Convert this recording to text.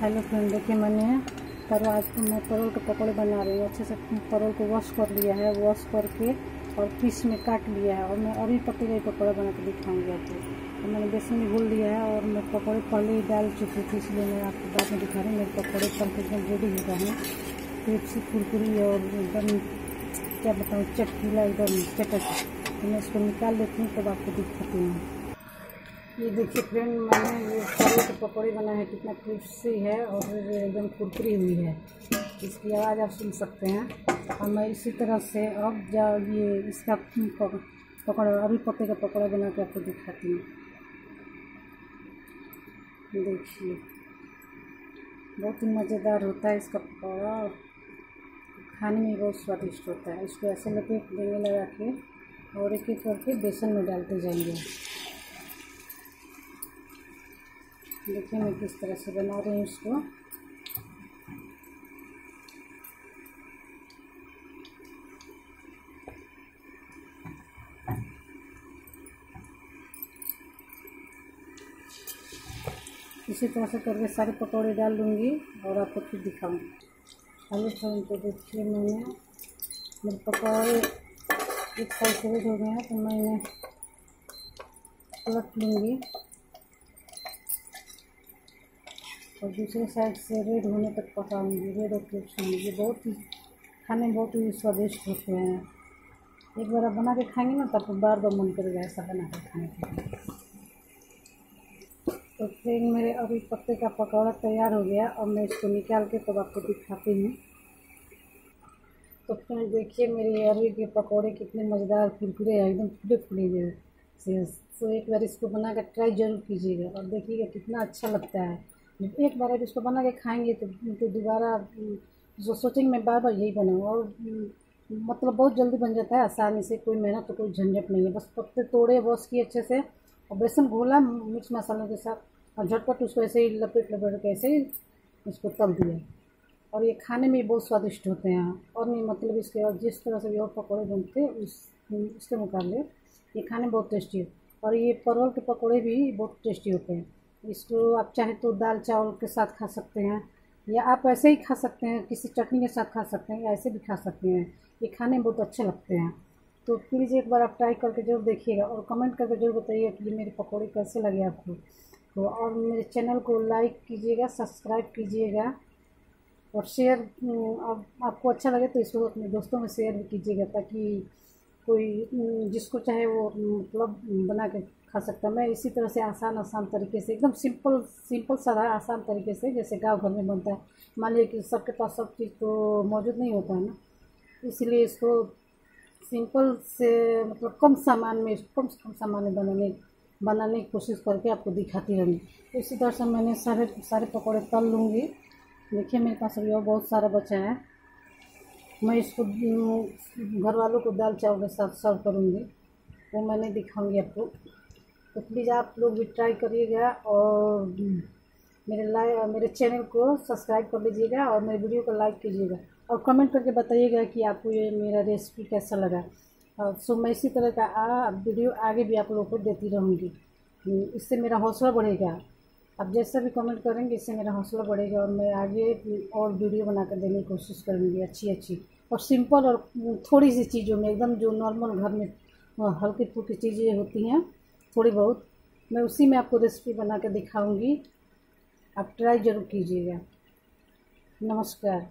Hello friend देखिए मैंने। पर आज मैं परोल के पकौड़े बना रही हूँ। अच्छे से परोल को वॉश कर लिया है वॉश करके और पीस में काट लिया है। और मैं अभी पत्ते का पकौड़े बना के दिखाऊँगी आपको। तो मैंने बेसन भी घोल लिया है और मैं पकौड़े पहले ही डाल चुकी थी, इसलिए मैं आपको बाद में दिखा रही हूँ। मेरे पकौड़े तल के एकदम रेडी हो गए हैं। क्रिप्सी कुरकुरी और एकदम, क्या बताऊँ चटकीला एकदम चटक तो मैं इसको निकाल लेती हूँ, तब आपको दिखाती हूँ। ये देखिए फ्रेंड, मैंने ये परवल के पकौड़े बनाए हैं, कितना क्रिस्पी है और एकदम कुरकुरी हुई है। इसकी आवाज़ आप सुन सकते हैं। और मैं इसी तरह से अब जा ये इसका पकौड़ा, अभी पत्ते का पकौड़ा बना के आपको दिखाती हूँ। देखिए, बहुत ही मज़ेदार होता है इसका पकौड़ा खाने में बहुत स्वादिष्ट होता है। इसको ऐसे लपेट देंगे लगा के और एक एक करके बेसन में डालते जाएँगे। देखिए मैं किस तरह से बना रही हूँ इसको। इसी तरह से करके सारे पकौड़े डाल दूँगी और आपको फिर दिखाऊँगी। हेलो फ्रेंड तो देखिए मैंने। मेरे पकौड़े एक साइड से हो गए हैं तो मैंने पलट लूँगी। और दूसरे साइड से रेड होने तक पकाऊँगी। रेड और क्रिप्स होंगे बहुत ही, खाने में बहुत ही स्वादिष्ट होते हैं। एक बार आप बना के खाएँगे ना, तब बार बार मन करेगा ऐसा बना के खाने के लिए। तो फिर मेरे अभी पत्ते का पकौड़ा तैयार हो गया। और मैं इसको निकाल के तब आपको दिखाती हूँ। तो फिर देखिए मेरे अरवी के पकौड़े कितने मज़ेदार कुरकुरे हैं एकदम फुले फुले से तो एक बार इसको बना कर ट्राई ज़रूर कीजिएगा। और देखिएगा कितना अच्छा लगता है। एक बार अब इसको बना के खाएँगे तो तो दोबारा जो सोचेंगे मैं बार बार यही बनाऊँ और मतलब बहुत जल्दी बन जाता है आसानी से, कोई मेहनत तो कोई झंझट नहीं है। बस पत्ते तोड़े, वॉश किए अच्छे से और बेसन घोला, मिर्च मसालों के साथ और झटपट उसको ऐसे ही लपेट लपेट के ऐसे ही उसको तल दिया। और ये खाने में बहुत स्वादिष्ट होते हैं। और नहीं मतलब इसके और जिस तरह से और पकौड़े बनते हैं, उस उसके मुकाबले ये खाने में बहुत टेस्टी है। और ये परवल के पकौड़े भी बहुत टेस्टी होते हैं। इसको आप चाहे तो दाल चावल के साथ खा सकते हैं, या आप ऐसे ही खा सकते हैं, किसी चटनी के साथ खा सकते हैं, या ऐसे भी खा सकते हैं। ये खाने में बहुत अच्छे लगते हैं। तो प्लीज़ एक बार आप ट्राई करके ज़रूर देखिएगा और कमेंट करके ज़रूर बताइए कि ये मेरे पकौड़े कैसे लगे आपको। तो और मेरे चैनल को लाइक कीजिएगा, सब्सक्राइब कीजिएगा और शेयर अब आपको अच्छा लगे तो इसको अपने दोस्तों में शेयर भी कीजिएगा ताकि कोई जिसको चाहे वो मतलब बना के खा सकता है। मैं इसी तरह से आसान आसान तरीके से, एकदम सिंपल सिंपल सारा आसान तरीके से, जैसे गाँव घर में बनता है। मान लीजिए कि सबके पास सब चीज़ तो मौजूद नहीं होता है ना। इसलिए इसको सिंपल से मतलब कम सामान में, कम से कम सामान में बनाने बनाने की कोशिश करके आपको दिखाती रहूँगी। तो इसी तरह से मैंने सारे सारे पकौड़े तल लूँगी। देखिए मेरे पास अभी और बहुत सारा बचा है। मैं इसको घर वालों को दाल चावल के साथ सर्व करूँगी। वो मैंने दिखाऊँगी आपको। तो प्लीज़ आप लोग भी ट्राई करिएगा और मेरे लाइक मेरे चैनल को सब्सक्राइब कर लीजिएगा और मेरे वीडियो को लाइक कीजिएगा। और कमेंट करके बताइएगा कि आपको ये मेरा रेसिपी कैसा लगा। और सो मैं इसी तरह का आ, वीडियो आगे भी आप लोगों को देती रहूँगी। इससे मेरा हौसला बढ़ेगा। आप जैसा भी कमेंट करेंगे, इससे मेरा हौसला बढ़ेगा और मैं आगे और वीडियो बनाकर देने की कोशिश करूँगी अच्छी अच्छी और सिंपल और थोड़ी सी चीज़ों में, एकदम जो नॉर्मल घर में हल्की फुल्की चीज़ें होती हैं, थोड़ी बहुत, मैं उसी में आपको रेसिपी बना कर दिखाऊँगी। आप ट्राई ज़रूर कीजिएगा। नमस्कार।